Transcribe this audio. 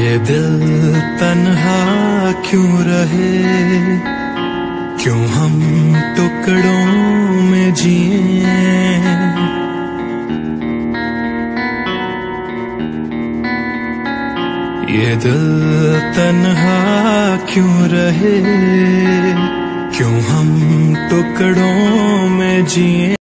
ये दिल तन्हा क्यों रहे? क्यों हम टुकड़ों में जिए? ये दिल तन्हा क्यों रहे? क्यों हम टुकड़ों में जिए?